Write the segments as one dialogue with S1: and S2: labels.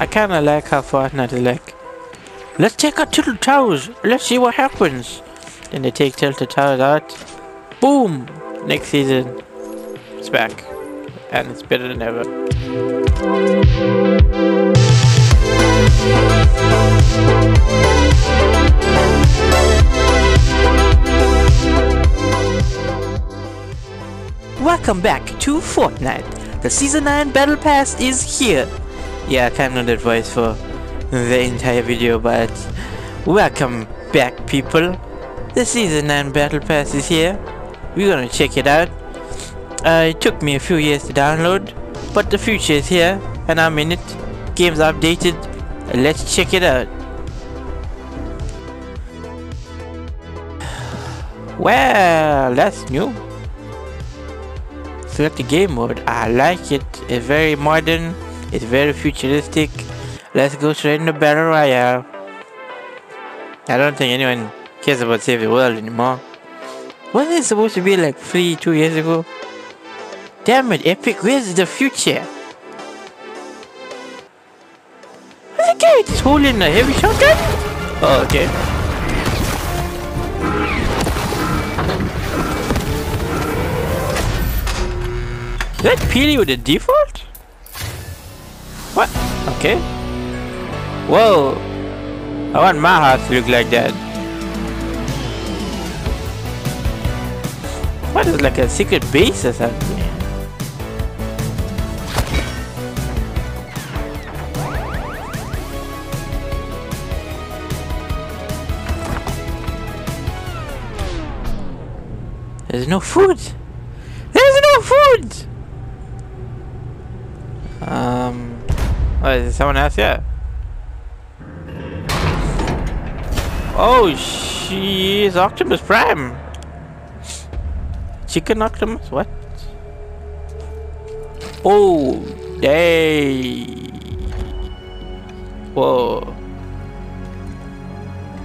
S1: I kinda like how Fortnite is like, let's take out Tilted Towers, let's see what happens. Then they take Tilted Towers out, boom! Next season, it's back. And it's better than ever. Welcome back to Fortnite. The Season 9 Battle Pass is here. Yeah, I can't voice for the entire video, but welcome back, people. The Season 9 Battle Pass is here. We're gonna check it out. Uh, it took me a few years to download, but the future is here, and I'm in it. Games updated. Let's check it out. Well, that's new. Select the game mode. I like it. It's very modern. It's very futuristic. Let's go straight into Battle Royale. I don't think anyone cares about Save the World anymore. Wasn't it supposed to be like free two years ago? Damn it, Epic, where's the future? The guy just holding a heavy shotgun? Oh, okay. Is that Peely with the default? Okay. Whoa. I want my house to look like that. What is like a secret base or something? There's no food. There's no food. Oh, is there someone else here? Oh, she is Optimus Prime. Chicken Optimus? What? Oh, day. Whoa.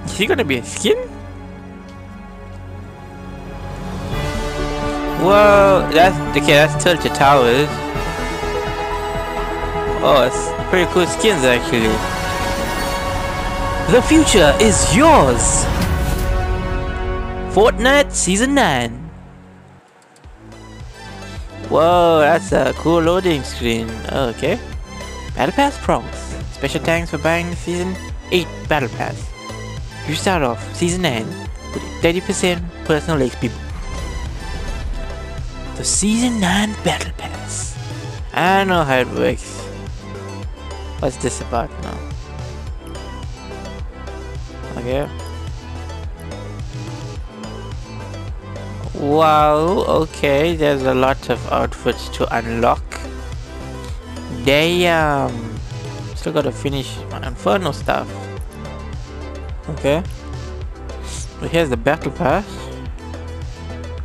S1: Is he gonna be a skin? Whoa, that's okay. That's Tilted Towers. Oh, it's pretty cool skins actually. The future is yours. Fortnite Season 9. Whoa, that's a cool loading screen. Oh, okay. Battle Pass prompts. Special thanks for buying the Season 8 Battle Pass. You start off Season 9 with 30% personal XP the Season 9 Battle Pass. I know how it works. This about now? Okay. Wow, okay, there's a lot of outfits to unlock. Damn. Still gotta finish my Inferno stuff. Okay. So here's the Battle Pass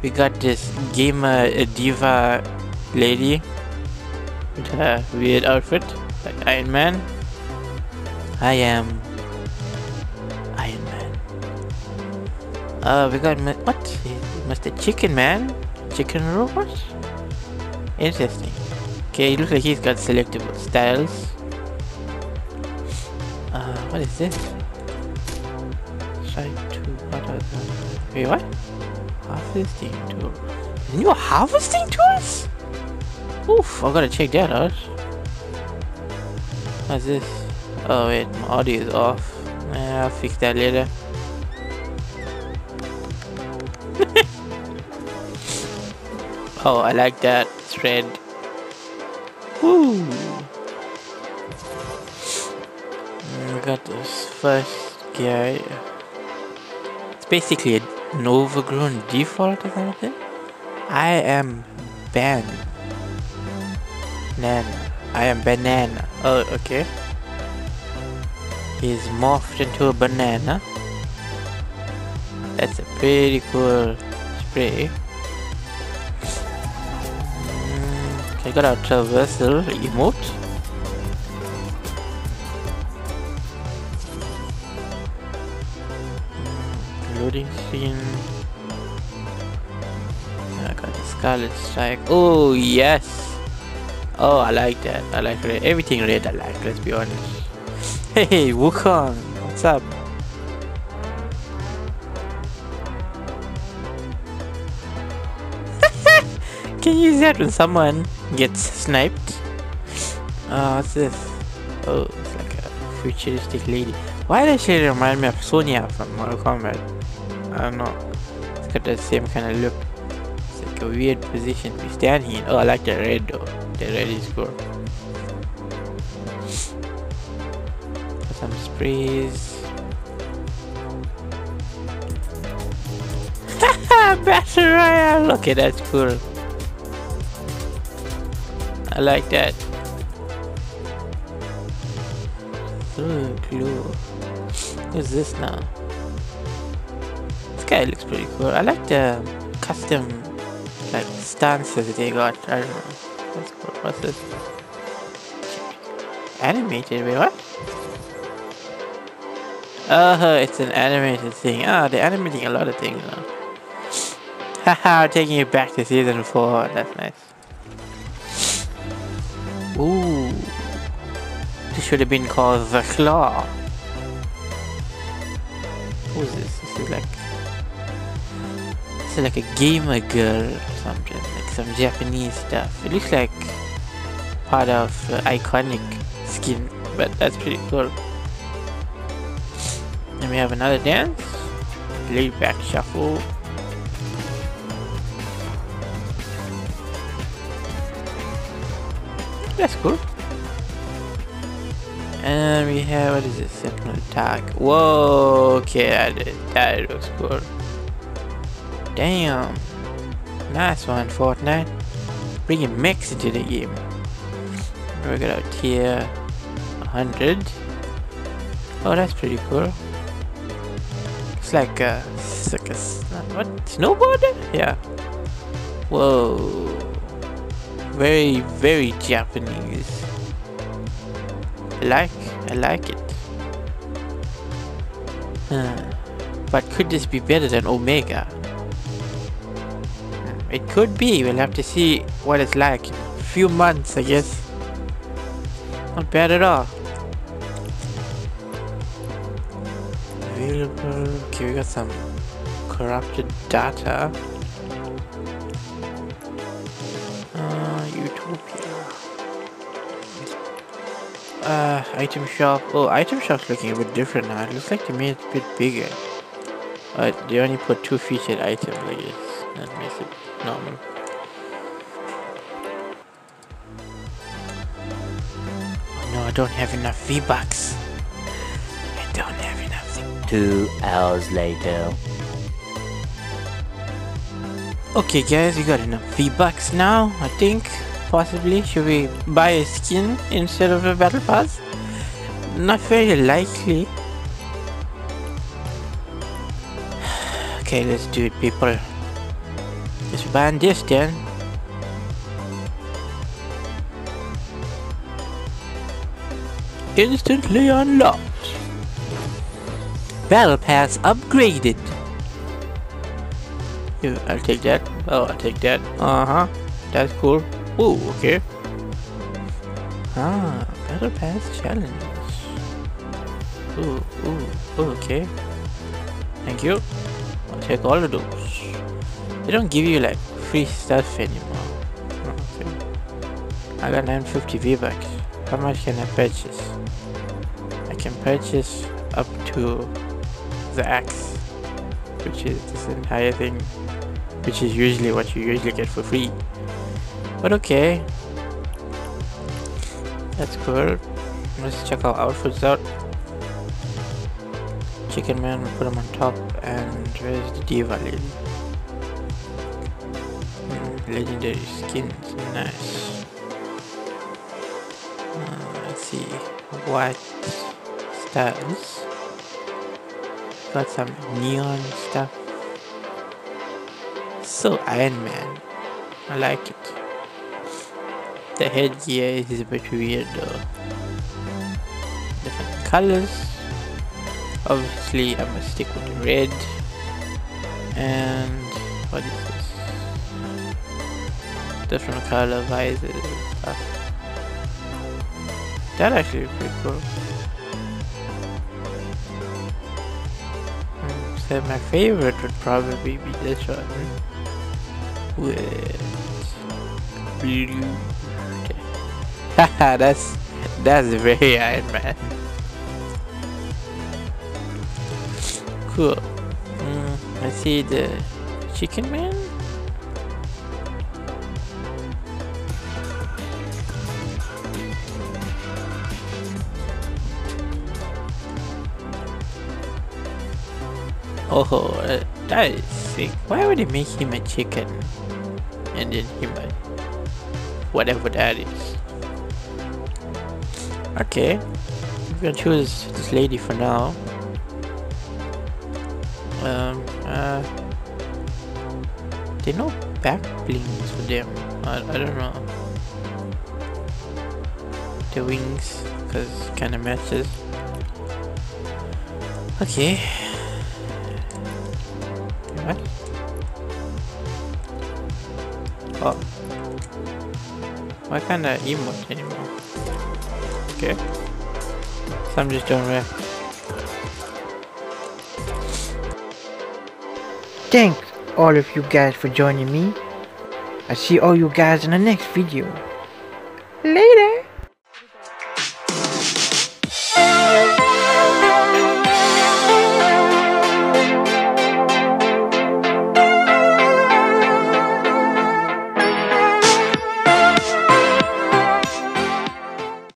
S1: we got this gamer diva lady with her weird outfit like Iron Man. I am Iron Man. Uh, we got what? Mr. Chicken Man, Chicken Robot. Interesting. Okay, looks like he's got selectable styles. Uh, what is this? Try to what? Wait, what? Harvesting tool. New harvesting tools? Oof, I gotta check that out. What's this? Oh wait, my audio is off. Eh, I'll fix that later. oh, I like that thread. Woo! Mm, we got this first guy. It's basically an overgrown default or something? I am Ben. Nana. I am banana. Oh, okay. He's morphed into a banana. That's a pretty cool spray. Mm, I got a traversal emote. loading screen. I got the Scarlet Strike. Oh, yes! Oh, I like that. I like red. Everything red I like, let's be honest. Hey, Wukong, what's up? Can you use that when someone gets sniped? Oh, what's this? Oh, it's like a futuristic lady. Why does she remind me of Sonya from Mortal Kombat? I don't know. It's got the same kind of look. It's like a weird position to be standing in. Oh, I like the red though. The red is cool. Some sprays. Haha! Battle Royale! Okay, that's cool. I like that. Ooh, clue. Who's this now? This guy looks pretty cool. I like the custom like stances they got. I don't know. That's cool. What's this? Animated, wait what? Oh, it's an animated thing. Ah, oh, they're animating a lot of things now. Haha, taking it back to season 4. That's nice. Ooh. This should have been called The Claw. Who's this? This is like... Is like a gamer girl or something. Like some Japanese stuff. It looks like part of uh, iconic skin. But that's pretty cool. Then we have another dance. Laid back shuffle. That's cool. And we have, what is this? Sentinel attack. Whoa, okay, that, that looks cool. Damn. Nice one, Fortnite. Bringing mechs into the game. We got our tier 100. Oh, that's pretty cool. It's like a, a, what, snowboarder? Yeah. Whoa very, very Japanese. I like, I like it. But could this be better than Omega? It could be, we'll have to see what it's like a few months, I guess. Not bad at all. Available, okay, we got some corrupted data. Uh, item shop. Oh, item shop's looking a bit different now. It looks like they made it a bit bigger. But they only put two featured items, I guess. That makes it normal. Oh no, I don't have enough V-Bucks. I don't have enough.
S2: Two hours later.
S1: Okay guys, we got enough V-Bucks now, I think possibly? Should we buy a skin instead of a battle pass? Not very likely. okay, let's do it people. Let's ban this then. Instantly unlocked. Battle Pass upgraded. Yeah, I'll take that. Oh, I'll take that. Uh-huh. That's cool. Oh, okay. Ah, Battle Pass Challenge. Ooh, ooh, okay. Thank you. I'll take all of those. They don't give you like free stuff anymore. Okay. I got 950 V-Bucks. How much can I purchase? I can purchase up to the axe, which is this entire thing, which is usually what you usually get for free. But okay. That's cool. Let's check our outfits out. Chicken man, put him on top, and where's the diva lady? Legendary skins, nice. Uh, let's see, what styles? Got some neon stuff. So Iron Man, I like it. The headgear is a bit weird though. Different colors. Obviously I'm gonna stick with red. And what is? Different color visors stuff. that actually pretty cool. Hmm, So my favorite would probably be this one. With blue. Okay. Haha, that's that's very Iron Man. Cool. Mm, let's see the chicken man. Oh, uh, that is sick. Why would they make him a chicken? And then him a whatever that is. Okay. I'm gonna choose this lady for now. Um, uh, they no back blings for them. I, I don't know. The wings, because kind of matches. Okay. What? Oh. Why can't I emote anymore? Okay. Some just don't react.
S3: Thanks all of you guys for joining me. I see all you guys in the next video. Later!